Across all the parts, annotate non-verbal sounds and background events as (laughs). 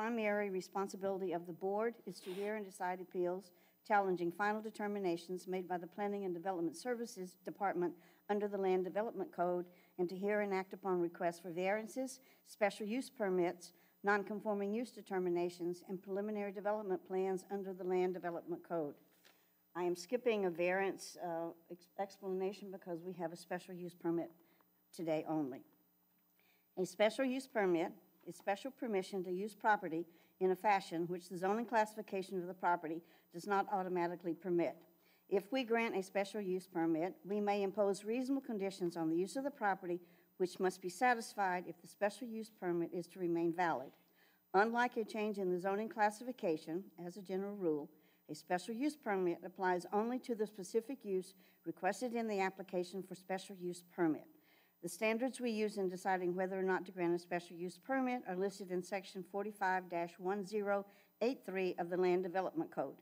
primary responsibility of the board is to hear and decide appeals challenging final determinations made by the Planning and Development Services Department under the Land Development Code and to hear and act upon requests for variances, special use permits, nonconforming use determinations, and preliminary development plans under the Land Development Code. I am skipping a variance uh, ex- explanation because we have a special use permit today only. A special use permit is special permission to use property in a fashion which the zoning classification of the property does not automatically permit. If we grant a special use permit, we may impose reasonable conditions on the use of the property which must be satisfied if the special use permit is to remain valid. Unlike a change in the zoning classification, as a general rule, a special use permit applies only to the specific use requested in the application for special use permit. The standards we use in deciding whether or not to grant a special use permit are listed in section 45-1083 of the Land Development Code.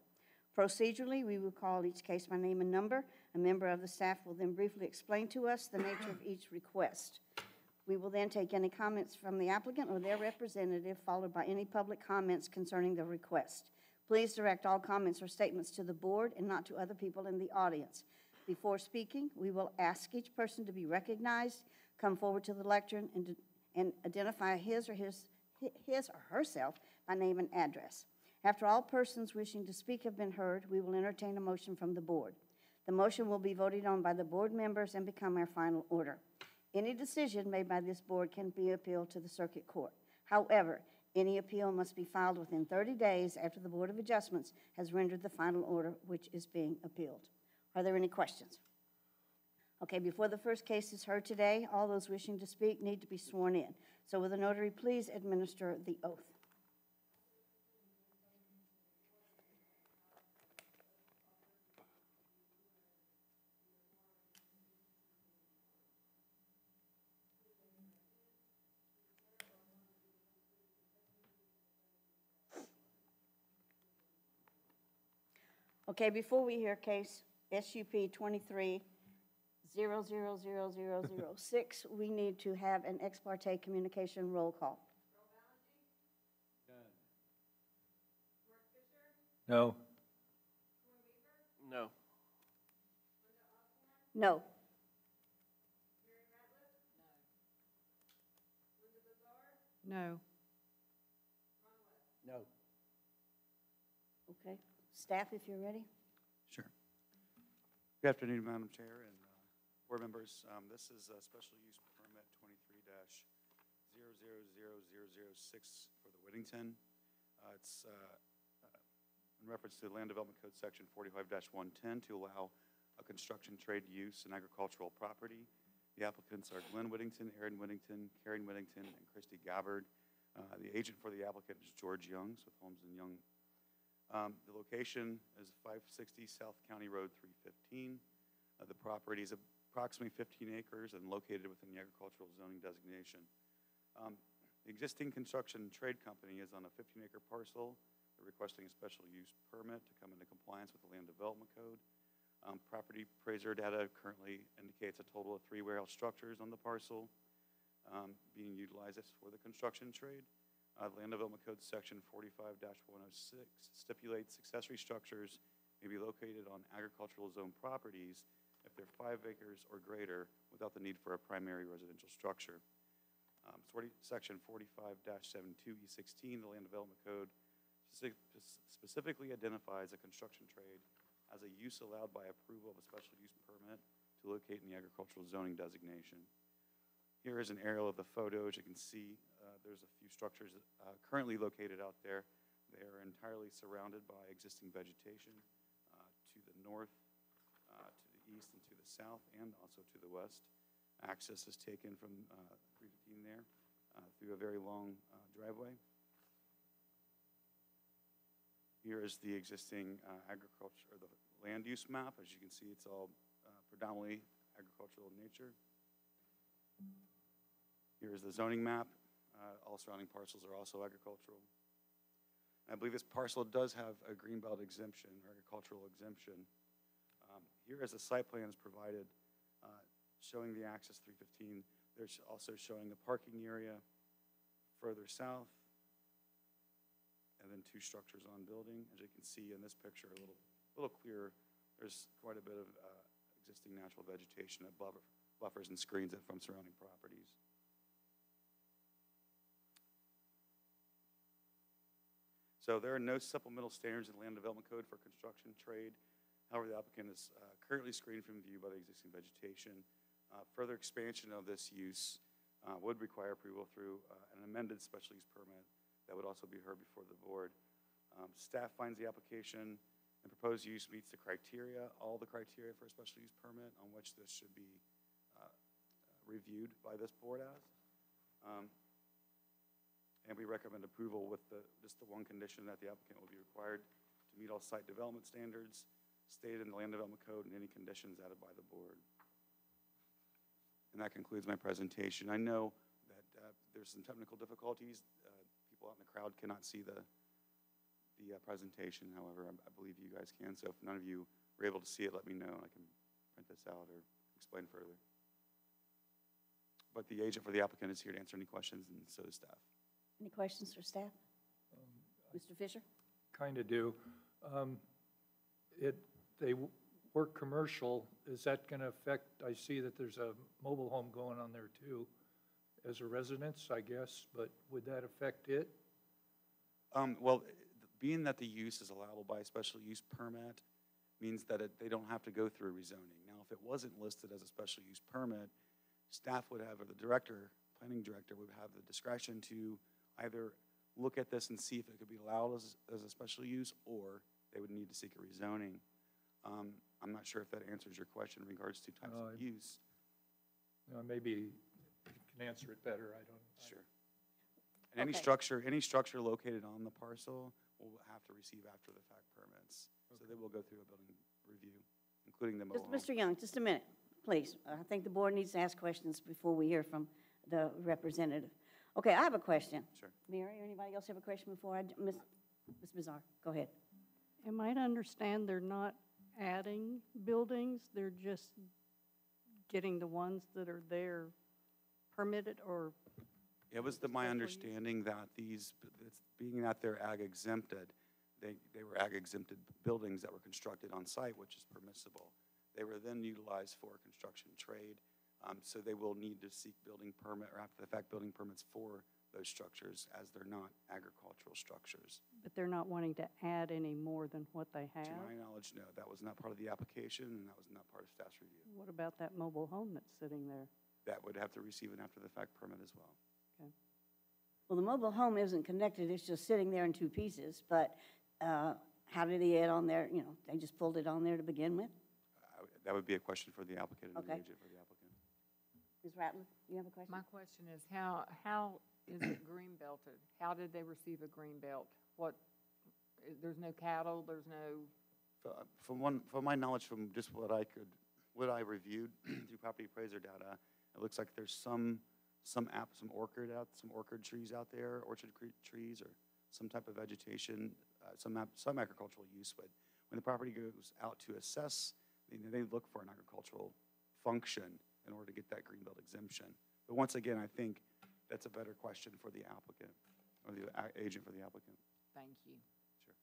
Procedurally, we will call each case by name and number. A member of the staff will then briefly explain to us the nature of each request. We will then take any comments from the applicant or their representative, followed by any public comments concerning the request. Please direct all comments or statements to the board and not to other people in the audience. Before speaking, we will ask each person to be recognized, come forward to the lectern, and, and identify his or his, his or herself by name and address. After all persons wishing to speak have been heard, we will entertain a motion from the board. The motion will be voted on by the board members and become our final order. Any decision made by this board can be appealed to the circuit court. However, any appeal must be filed within 30 days after the Board of Adjustments has rendered the final order which is being appealed. Are there any questions? Okay, before the first case is heard today, all those wishing to speak need to be sworn in. So will the notary please administer the oath? Okay, before we hear case SUP 23 000006, we need to have an ex parte communication roll call. No. No. No. No. No. Okay, staff, if you're ready. Good afternoon, Madam Chair and uh, board members. Um, This is a special use permit 23-000006 for the Whittington. Uh, It's uh, uh, in reference to the Land Development Code Section 45-110 to allow a construction trade use in agricultural property. The applicants are Glenn Whittington, Aaron Whittington, Karen Whittington, and Christy Gabbard. Uh, The agent for the applicant is George Youngs with Holmes and Young um, The location is 560 South County Road 315. Uh, The property is approximately 15 acres and located within the agricultural zoning designation. Um, The existing construction trade company is on a 15-acre parcel. They're requesting a special use permit to come into compliance with the Land Development Code. Um, Property appraiser data currently indicates a total of three warehouse structures on the parcel um, being utilized for the construction trade. Uh, the Land Development Code Section 45-106 stipulates accessory structures may be located on agricultural zone properties if they're five acres or greater without the need for a primary residential structure. Um, sorry, Section forty-five 72 E sixteen, the Land Development Code speci- specifically identifies a construction trade as a use allowed by approval of a special use permit to locate in the agricultural zoning designation. Here is an aerial of the photo. As you can see, uh, there's a few structures uh, currently located out there. They are entirely surrounded by existing vegetation uh, to the north, uh, to the east, and to the south, and also to the west. Access is taken from uh, 315 there uh, through a very long uh, driveway. Here is the existing uh, agriculture, or the land use map. As you can see, it's all uh, predominantly agricultural in nature. Here is the zoning map. Uh, All surrounding parcels are also agricultural. I believe this parcel does have a greenbelt exemption, or agricultural exemption. Um, Here is a site plan is provided uh, showing the access 315. There's also showing the parking area further south. and then two structures on building. As you can see in this picture, a little, little clearer, there's quite a bit of uh, existing natural vegetation that buffer- buffers and screens it from surrounding properties. So there are no supplemental standards in the Land Development Code for construction trade. However, the applicant is uh, currently screened from view by the existing vegetation. Uh, Further expansion of this use uh, would require approval through uh, an amended special use permit that would also be heard before the board. Um, Staff finds the application and proposed use meets the criteria, all the criteria for a special use permit on which this should be uh, reviewed by this board as. Um, And we recommend approval with the, just the one condition that the applicant will be required to meet all site development standards stated in the Land Development Code and any conditions added by the board. And that concludes my presentation. I know that uh, there's some technical difficulties. Uh, People out in the crowd cannot see the, the uh, presentation, however, I I believe you guys can. So if none of you are able to see it, let me know. I can print this out or explain further. But the agent for the applicant is here to answer any questions, and so is staff. Any questions for staff? Mr. Fisher? Kind of do. Um, It, they work commercial, is that going to affect, I see that there's a mobile home going on there too, as a residence, I guess, but would that affect it? Um, well, being that the use is allowable by a special use permit means that it, they don't have to go through rezoning. Now, if it wasn't listed as a special use permit, staff would have, or the director, planning director would have the discretion to either look at this and see if it could be allowed as, as a special use, or they would need to seek a rezoning. Um, I'm not sure if that answers your question in regards to types Uh, of use. Uh, Maybe you can answer it better, I don't. I- Sure. And any Okay. structure, any structure located on the parcel will have to receive after-the-fact permits. So they will go through a building review, including the mobile Just, home. Mr. Young, just a minute, please. I think the board needs to ask questions before we hear from the representative. Okay, I have a question. Sure. Mary, or anybody else have a question before I, Ms. Ms. Bizarre, go ahead. Am I to understand they're not adding buildings, they're just getting the ones that are there permitted or, It was the, my understanding that these, being that they're ag exempted, they, they were ag exempted buildings that were constructed on site, which is permissible. They were then utilized for construction trade, um, so they will need to seek building permit or after-the-fact building permits for those structures as they're not agricultural structures. but they're not wanting to add any more than what they have? To my knowledge, no, that was not part of the application, and that was not part of staff's review. What about that mobile home that's sitting there? That would have to receive an after-the-fact permit as well. Okay. Well, the mobile home isn't connected, it's just sitting there in two pieces, but uh, how did he add on there, you know, they just pulled it on there to begin with? I would- That would be a question for the applicant and the agent for the applicant. Ms. Rattler, you have a question? My question is, how, how is it (coughs) green belted? How did they receive a green belt? What, there's no cattle, there's no, F- From one, from my knowledge, from just what I could, what I reviewed (coughs) through property appraiser data, it looks like there's some, some app, some orchard out, some orchard trees out there, orchard trees, or some type of vegetation, uh, some, some agricultural use, but when the property goes out to assess, they, they look for an agricultural function in order to get that green belt exemption. But once again, I think that's a better question for the applicant, or the agent for the applicant. thank you. Sure.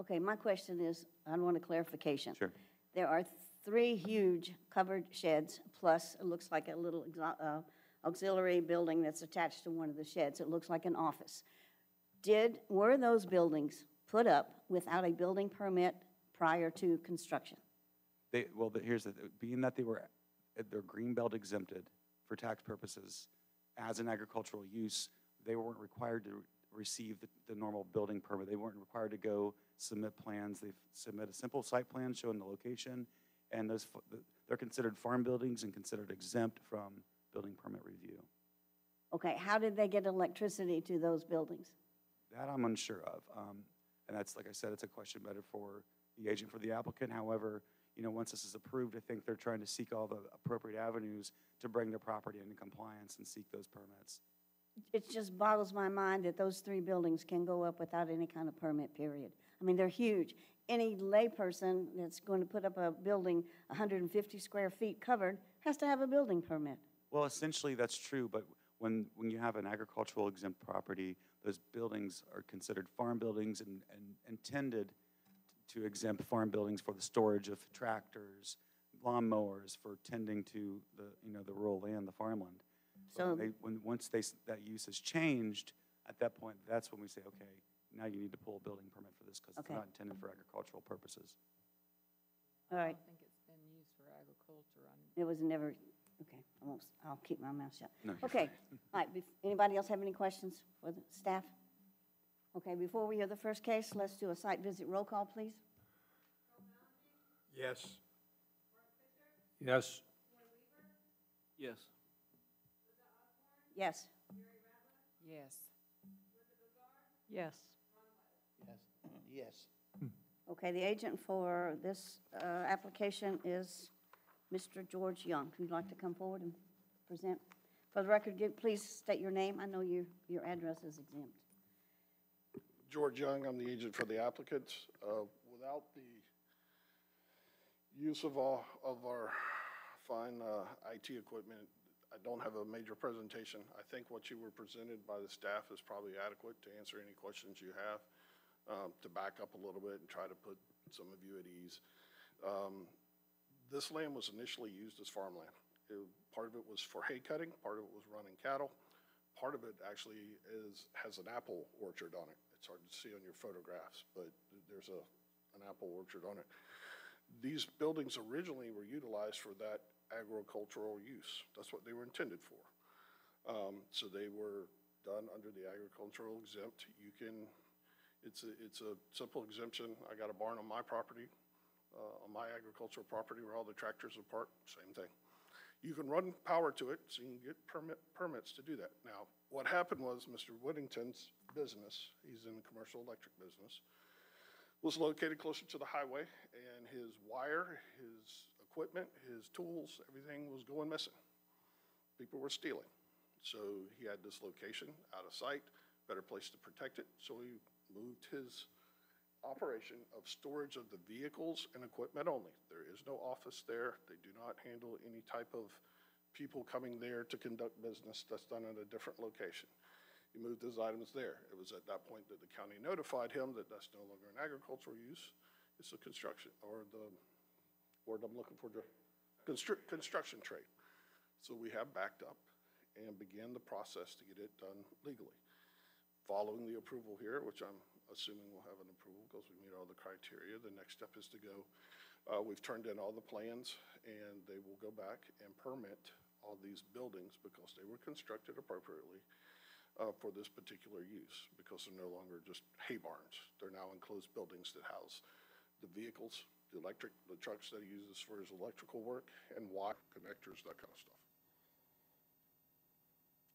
Okay, my question is, I want a clarification. Sure. There are three huge covered sheds, plus it looks like a little uh, auxiliary building that's attached to one of the sheds. It looks like an office. Did, were those buildings put up without a building permit prior to construction? They, well, the- here's the, being that they were, they're green belt exempted for tax purposes as an agricultural use, they weren't required to receive the, the normal building permit. They weren't required to go submit plans. They submit a simple site plan showing the location, and those, they're considered farm buildings and considered exempt from building permit review. Okay, how did they get electricity to those buildings? That I'm unsure of. Um, And that's, like I said, it's a question better for the agent for the applicant. However, you know, once this is approved, I think they're trying to seek all the appropriate avenues to bring their property into compliance and seek those permits. It just boggles my mind that those three buildings can go up without any kind of permit, period. I mean, they're huge. Any layperson that's going to put up a building 150 square feet covered has to have a building permit. Well, essentially, that's true, but when, when you have an agricultural exempt property, those buildings are considered farm buildings and, and intended to exempt farm buildings for the storage of tractors, lawnmowers, for tending to the, you know, the rural land, the farmland. So- when they, when, once they, that use has changed, at that point, that's when we say, okay, now you need to pull a building permit for this because it's Okay. not intended for agricultural purposes. all right, I don't think it's been used for agriculture. I'm- it was never, okay, I won't, s- I'll keep my mouth shut. No, you're Okay, all right, bef- anybody else have any questions for the staff? Okay, before we hear the first case, let's do a site visit roll call, please. Yes. Yes. Yes. Yes, Yes. Yes. Yes. Yes. okay, the agent for this uh, application is Mr. George Young. Would you like to come forward and present? For the record, give, please state your name. I know your, your address is exempt. George Young, I'm the agent for the applicants. Uh, Without the use of all, of our fine uh, IT equipment, I don't have a major presentation. I think what you were presented by the staff is probably adequate to answer any questions you have. Um, To back up a little bit and try to put some of you at ease. Um, This land was initially used as farmland. It- Part of it was for hay cutting, part of it was running cattle. Part of it actually is, has an apple orchard on it. It's hard to see on your photographs, but there's a, an apple orchard on it. These buildings originally were utilized for that agricultural use. That's what they were intended for. Um, so they were done under the agricultural exempt. You can, it's a, it's a simple exemption. I got a barn on my property, uh, on my agricultural property where all the tractors are parked, same thing. You can run power to it, so you can get permit, permits to do that. Now, what happened was Mr. Whittington's business, he's in the commercial electric business, was located closer to the highway, and his wire, his equipment, his tools, everything was going missing. People were stealing. So he had this location out of sight, better place to protect it, so he moved his operation of storage of the vehicles and equipment only. There is no office there. They do not handle any type of people coming there to conduct business. That's done at a different location. He moved his items there. It was at that point that the county notified him that that's no longer an agricultural use. It's a construction, or the word I'm looking for, the constru- construction trade. So we have backed up and began the process to get it done legally. Following the approval here, which I'm assuming we'll have an approval because we meet all the criteria, the next step is to go, uh, we've turned in all the plans and they will go back and permit all these buildings because they were constructed appropriately uh, for this particular use, because they're no longer just hay barns. They're now enclosed buildings that house the vehicles, the electric, the trucks that he uses for his electrical work, and wire connectors, that kind of stuff.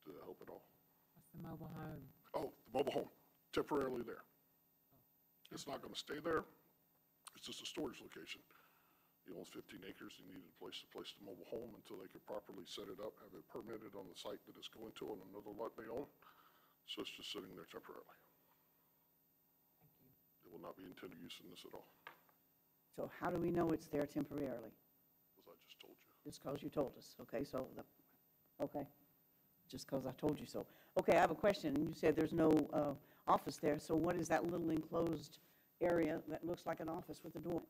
Did that help at all? What's the mobile home? Oh, the mobile home, temporarily there. It's not gonna stay there. It's just a storage location. He owns fifteen acres. He needed a place to place the mobile home until they could properly set it up, have it permitted on the site that it's going to on another lot they own. So it's just sitting there temporarily. It will not be intended use in this at all, So how do we know it's there temporarily? as I just told you. Just because you told us, okay, so, the okay, just because I told you so. Okay, I have a question, and you said there's no uh, office there, so what is that little enclosed area that looks like an office with a door?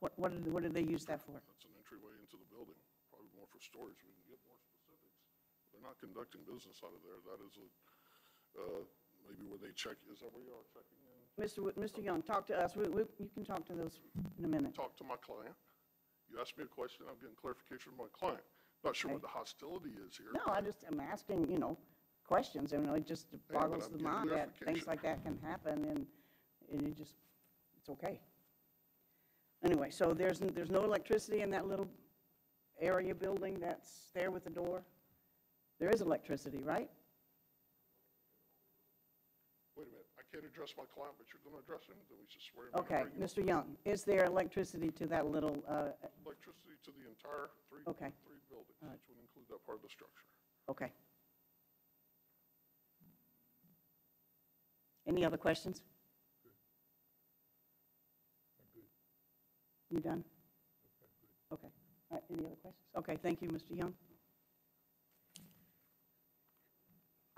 What, what did, what did they use that for? That's an entryway into the building, probably more for storage. We can get more specifics. They're not conducting business out of there. That is a, uh, maybe where they check, is that where you are checking in? Mr. Wi- Mr. Young, talk to us, we, we, you can talk to those in a minute. talk to my client. You asked me a question, I'm getting clarification from my client. Not sure what the hostility is here. No, I just, I'm asking, you know, questions, and it just but boggles I'm the getting mind that things clarification. like that can happen, and, and it just, it's okay. Anyway, so there's, n- there's no electricity in that little area building that's there with the door? There is electricity, right? Wait a minute, I can't address my client, but you're gonna address him, then we just swear him in. Okay, Mr. Young, is there electricity to that little, uh, Electricity to the entire three, Okay. three buildings, All right. which would include that part of the structure. okay. Any other questions? You done? Okay, all right, any other questions? Okay, thank you, Mr. Young.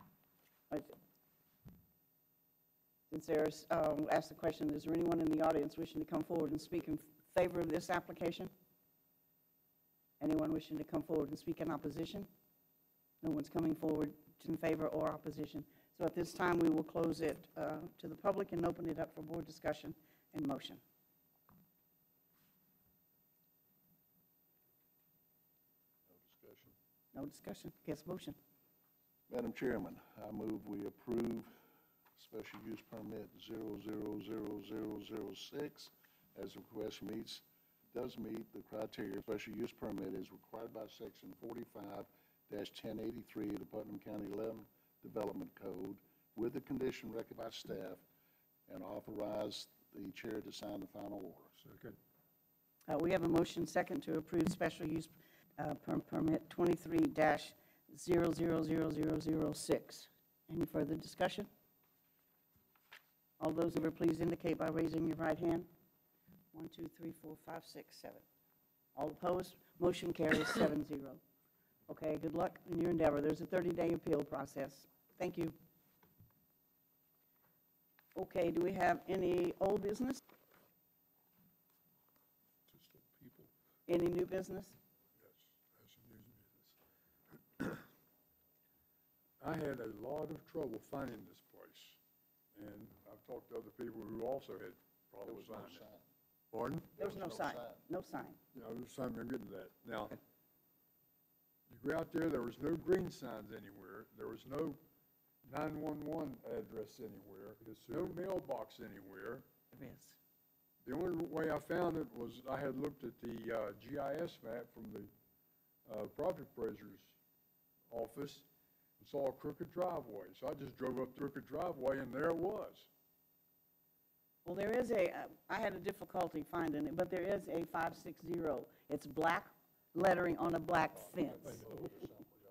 All right. Since there's, um, ask the question, is there anyone in the audience wishing to come forward and speak in favor of this application? Anyone wishing to come forward and speak in opposition? No one's coming forward in favor or opposition. So at this time, we will close it uh, to the public and open it up for board discussion and motion. No discussion. No discussion, guess motion. Madam Chairman, I move we approve special use permit 000006 as the request meets, does meet the criteria. Special use permit is required by section 45-1083 of the Putnam County 11 Development Code with the condition recommended by staff and authorize the chair to sign the final order. Second. Uh, We have a motion second to approve special use uh, per- permit 23-000006. Any further discussion? All those in favor, please indicate by raising your right hand. One, two, three, four, five, six, seven. All opposed? Motion carries seven zero. Okay, good luck in your endeavor. There's a 30-day appeal process. Thank you. Okay, do we have any old business? Just people, Any new business? yes, that's the news business. I had a lot of trouble finding this place, and I've talked to other people who also had problems finding it. Pardon? There was no sign, no sign. Yeah, I was trying to get to that. Now, you go out there, there was no green signs anywhere, there was no 911 address anywhere, There's no mailbox anywhere. There is. The only way I found it was I had looked at the uh, GIS map from the uh, property appraiser's office and saw a crooked driveway. So I just drove up the crooked driveway and there it was. Well, there is a, uh, I had a difficulty finding it, but there is a 560. It's black lettering on a black fence.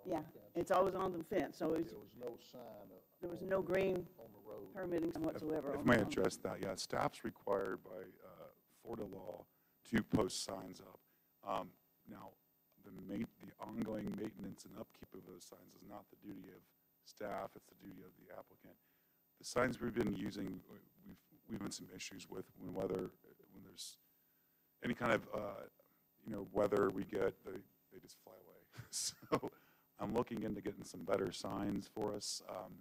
Yeah, it's always on the fence, so it's, There was no sign of- there was no green on the road. permitting whatsoever. If on- I may on- address that, yeah, staff's required by uh, Florida law to post signs up. Um, Now, the ma, the ongoing maintenance and upkeep of those signs is not the duty of staff, it's the duty of the applicant. The signs we've been using, we've, we've had some issues with when weather, when there's any kind of, uh, you know, weather we get, they, they just fly away. (laughs) So I'm looking into getting some better signs for us. Um,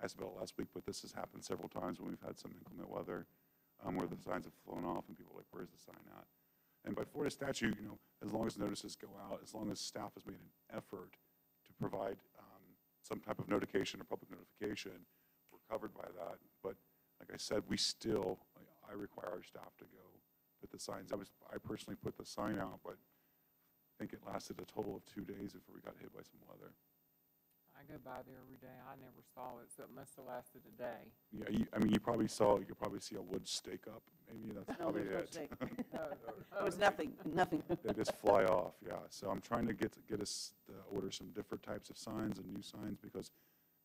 I asked about it last week, but this has happened several times when we've had some inclement weather, um, where the signs have flown off and people are like, where's the sign at? And by Florida statute, you know, as long as notices go out, as long as staff has made an effort to provide, um, some type of notification or public notification, we're covered by that. But like I said, we still, I require our staff to go the signs. I was, I personally put the sign out, but I think it lasted a total of two days before we got hit by some weather. I go by there every day. I never saw it, so it must have lasted a day. Yeah, you, I mean, you probably saw, you probably see a wood stake up, maybe, that's (laughs) No, probably there's no it. stake. (laughs) It was nothing, nothing. (laughs) They just fly off, yeah. So I'm trying to get, get us to order some different types of signs and new signs, because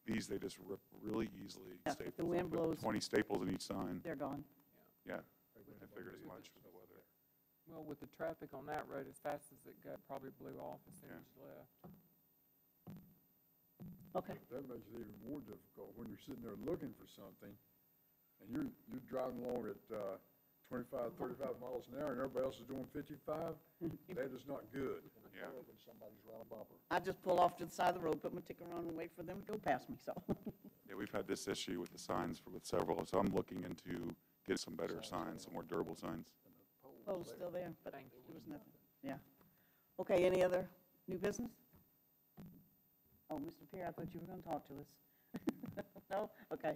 these, they just rip really easily. Yeah, if the Staples. I wind put blows- Twenty staples in each sign, They're gone. yeah. I figured as much with the weather. Well, with the traffic on that road, as fast as it got, probably blew off as soon Yeah. as you left. Okay. That makes it even more difficult when you're sitting there looking for something and you're, you're driving along at, uh, 25, 35 miles an hour and everybody else is doing 55. (laughs) That is not good. Yeah. When somebody's around a bumper. I just pull off to the side of the road, put my ticker on and wait for them to go past me, so. (laughs) Yeah, we've had this issue with the signs for, with several, so I'm looking into getting some better signs, some more durable signs. Oh, Pole's still there, but Thank there was nothing. Yeah. Okay, any other new business? Oh, Mr. Pierre, I thought you were going to talk to us. (laughs) No? Okay.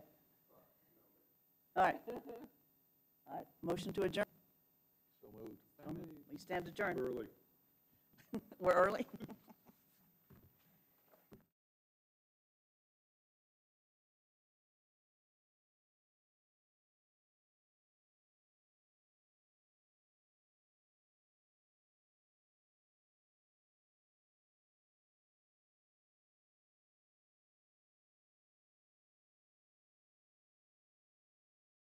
All right. (laughs) All right, motion to adjourn. So moved. We stand adjourned. Early. (laughs) We're early.